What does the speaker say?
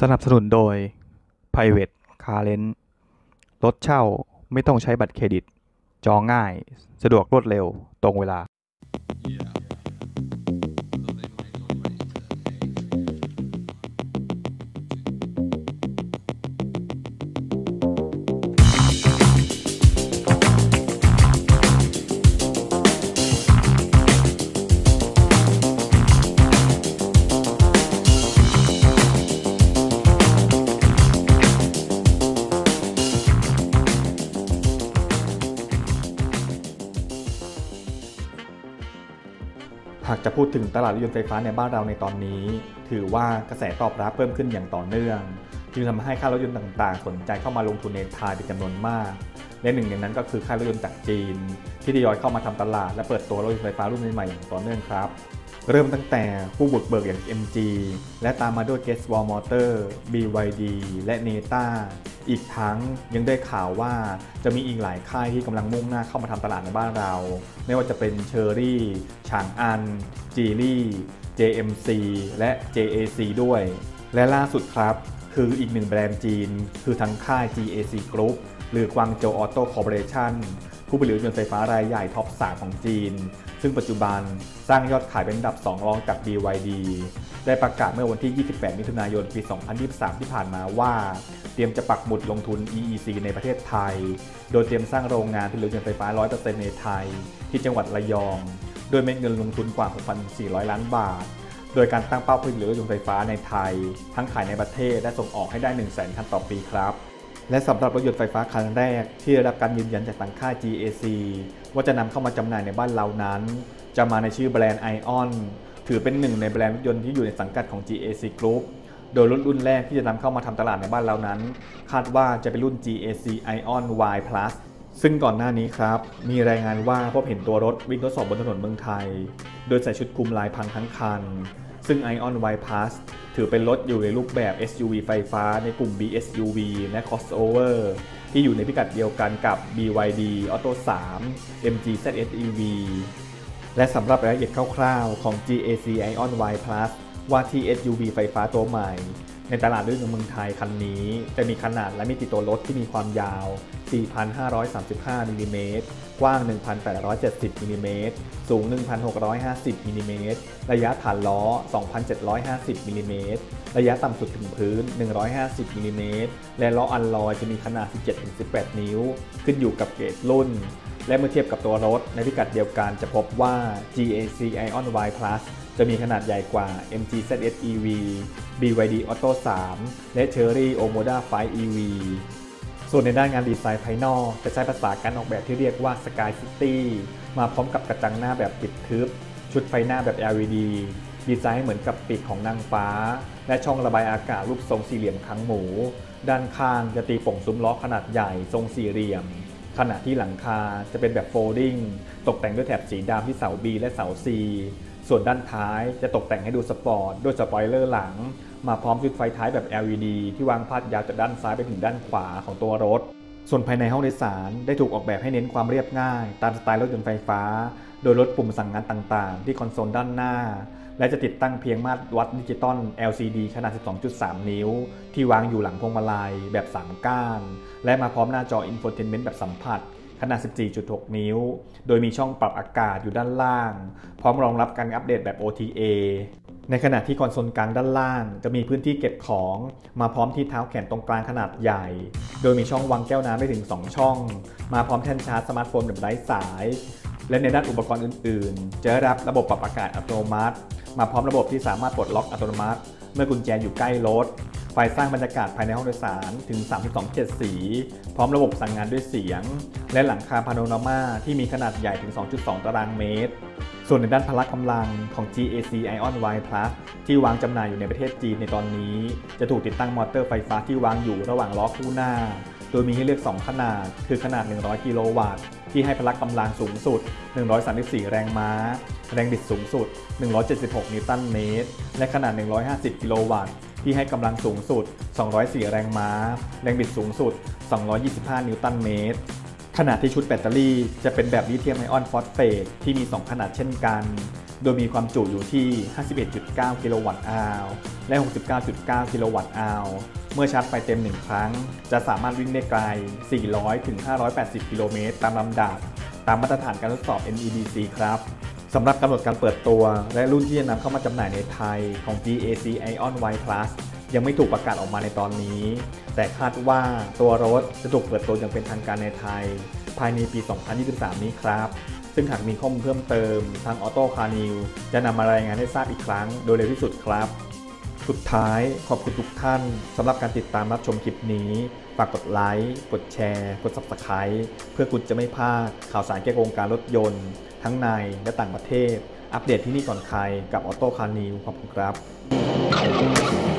สนับสนุนโดย Private Car Rent รถเช่าไม่ต้องใช้บัตรเครดิต จองง่าย สะดวกรวดเร็ว ตรงเวลา จะพูดถึงตลาดรถยนต์ไฟฟ้าในบ้านเราในตอนนี้ ถือว่ากระแสตอบรับเพิ่มขึ้นอย่างต่อเนื่อง จึงทำให้ค่ายรถยนต์ต่างๆ สนใจเข้ามาลงทุนในไทยเป็นจำนวนมาก และหนึ่งในนั้นก็คือค่ายรถยนต์จากจีน ที่ทยอยเข้ามาทำตลาด และเปิดตัวรถยนต์ไฟฟ้ารุ่นใหม่ๆอย่างต่อเนื่องครับ เริ่มตั้งแต่ผู้บุกเบิกอย่าง MG และตามมาด้วย g u e s w a l Motor BYD และ Neta อีกทั้งยังได้ข่าวว่าจะมีอีกหลายค่ายที่กำลังมุ่งหน้าเข้ามาทำตลาดในบ้านเรา ไม่ว่าจะเป็น Chery ฉางอัน Geely JMC และ JAC ด้วย และล่าสุดครับ คืออีกหนึ่งแบรนด์จีน คือทั้งค่าย GAC Group หรือกวางโจว Auto Corporation ผู้ผลิตรถยนต์ไฟฟ้ารายใหญ่ท็อป 3 ของจีน ซึ่งปัจจุบันสร้างยอดขายเป็นอันดับ 2 รองจาก BYD ได้ประกาศเมื่อวันที่ 28 มิถุนายน ปี 2023 ที่ผ่านมาว่า เตรียมจะปักหมุดลงทุน EEC ในประเทศไทย โดยเตรียมสร้างโรงงานผลิตรถยนต์ไฟฟ้า 100%ในไทย ที่จังหวัดระยอง โดยเม็ดเงินลงทุนกว่า 6,400 ล้านบาท โดยการตั้งเป้าผลิตรถยนต์ไฟฟ้าในไทย ทั้งขายในประเทศและส่งออกให้ได้ 1 0 0 0 0 0คันต่อปีครับ และสำหรับรถยนต์ไฟฟ้าคันแรก ที่ได้รับการยืนยันจากทางค่าย GAC ว่าจะนำเข้ามาจำหน่ายในบ้านเรานั้น จะมาในชื่อแบรนด์ ION ถือเป็นหนึ่งในแบรนด์รถยนต์ที่อยู่ในสังกัดของ GAC Group โดยรถรุ่นแรกที่จะนำเข้ามาทำตลาดในบ้านเรานั้น คาดว่าจะเป็นรุ่น GAC ION Y Plus ซึ่งก่อนหน้านี้ครับ มีรายงานว่าพบเห็นตัวรถวิ่งทดสอบบนถนนเมืองไทย โดยใส่ชุดคลุมลายพังทั้งคัน ซึ่ง Ion Y Plus ถือเป็นรถอยู่ในรูปแบบ SUV ไฟฟ้าในกลุ่ม BSUV และ Crossover ที่อยู่ในพิกัดเดียวกันกับ BYD Auto 3 MG ZSEV และสำหรับรายละเอียดคร่าวๆของ GAC Ion Y Plus ว่าที่ SUV ไฟฟ้าตัวใหม่ ในตลาดด้วยในเมืองไทยคันนี้ จะมีขนาดและมิติตัวรถที่มีความยาว 4,535มิลลิเมตรกว้าง 1,870มิลลิเมตรสูง 1,650มิลลิเมตรระยะฐานล้อ 2,750มิลลิเมตรระยะต่ำสุดถึงพื้น 150มิลลิเมตรและล้ออัลลอยจะมีขนาด 17-18 นิ้ว ขึ้นอยู่กับเกรดรุ่น และเมื่อเทียบกับตัวรถในพิกัดเดียวกันจะพบว่า GAC Ion Y Plus จะมีขนาดใหญ่กว่า MG ZS EV BYD Auto 3 และ Chery Omoda 5 EV ส่วนในด้านงานดีไซน์ภายนอกจะใช้ภาษาการออกแบบที่เรียกว่า Sky City มาพร้อมกับกระจังหน้าแบบปิดทึบ ชุดไฟหน้าแบบ LED ดีไซน์เหมือนกับปีกของนางฟ้า และช่องระบายอากาศรูปทรงสี่เหลี่ยมค้างหมู ด้านข้างจะตีป่งซุ้มล้อขนาดใหญ่ทรงสี่เหลี่ยม ขณะที่หลังคาจะเป็นแบบ floating ตกแต่งด้วยแถบสีดำที่เสา B และเสา C ส่วนด้านท้ายจะตกแต่งให้ดูสปอร์ตด้วยสปอยเลอร์หลัง มาพร้อมชุดไฟท้ายแบบ LED ที่วางพาดยาวจากด้านซ้ายไปถึงด้านขวาของตัวรถ ส่วนภายในห้องโดยสารได้ถูกออกแบบให้เน้นความเรียบง่าย ตามสไตล์รถยนต์ไฟฟ้า โดยลดปุ่มสั่งงานต่างๆ ที่คอนโซลด้านหน้า และจะติดตั้งเพียงมาตรวัดดิจิตอล LCD ขนาด 12.3 นิ้ว ที่วางอยู่หลังพวงมาลัยแบบ 3 ก้าน และมาพร้อมหน้าจอ Infotainment แบบสัมผัส ขนาด 14.6 นิ้ว โดยมีช่องปรับอากาศอยู่ด้านล่าง พร้อมรองรับการอัปเดตแบบ OTA ในขณะที่คอนโซลกลางด้านล่าง จะมีพื้นที่เก็บของ มาพร้อมที่เท้าแขนตรงกลางขนาดใหญ่ โดยมีช่องวางแก้วน้ำได้ถึง 2 ช่อง มาพร้อมแท่นชาร์จสมาร์ทโฟนแบบไร้สาย และในด้านอุปกรณ์อื่นๆ จะรับระบบปรับอากาศอัตโนมัติ มาพร้อมระบบที่สามารถปลดล็อกอัตโนมัติ เมื่อกุญแจอยู่ใกล้รถ ไฟสร้างบรรยากาศภายในห้องโดยสารถึง 32เฉดสี พร้อมระบบสั่งงานด้วยเสียง และหลังคาพาโนรามาที่มีขนาดใหญ่ถึง 2.2 ตารางเมตร ส่วนในด้านพละกำลังของ GAC Ion Y Plus ที่วางจำหน่ายอยู่ในประเทศจีนในตอนนี้ จะถูกติดตั้งมอเตอร์ไฟฟ้าที่วางอยู่ระหว่างล้อคู่หน้า โดยมีให้เลือก 2 ขนาด คือขนาด 100 กิโลวัตต์ ที่ให้พละกำลังสูงสุด 134 แรงม้า แรงบิดสูงสุด 176 นิวตันเมตร และขนาด 150 กิโลวัตต์ ที่ให้กำลังสูงสุด 204 แรงม้า แรงบิดสูงสุด 225 นิวตันเมตร ขณะที่ชุดแบตเตอรี่จะเป็นแบบลิเธียมไอออนฟอสเฟตที่มี 2 ขนาดเช่นกัน โดยมีความจุอยู่ที่ 51.9 กิโลวัตต์ hour และ 69.9 กิโลวัตต์ hour เมื่อชาร์จไฟเต็ม 1 ครั้ง จะสามารถวิ่งได้ไกล 400-580 กิโลเมตรตามลำดับ ตามมาตรฐานการทดสอบ NEDC ครับ สำหรับกำหนดการเปิดตัว และรุ่นที่จะนำเข้ามาจำหน่ายในไทยของ GAC Ion Y Plus ยังไม่ถูกประกาศออกมาในตอนนี้ แต่คาดว่าตัวรถจะถูกเปิดตัวอย่างเป็นทางการในไทย ภายในปี 2023 นี้ครับ ซึ่งหากมีข้อมูลเพิ่มเติม ทางออโต้คาร์นิวจะนำมารายงานให้ทราบอีกครั้งโดยเร็วที่สุดครับ สุดท้ายขอบคุณทุกท่านสำหรับการติดตามรับชมคลิปนี้ ฝากกดไลค์ กดแชร์ กด Subscribe เพื่อคุณจะไม่พลาดข่าวสารเกี่ยวกับวงการรถยนต์ ทั้งในและต่างประเทศ อัปเดตที่นี่ก่อนใครกับออโต้คานิวขอบคุณครับ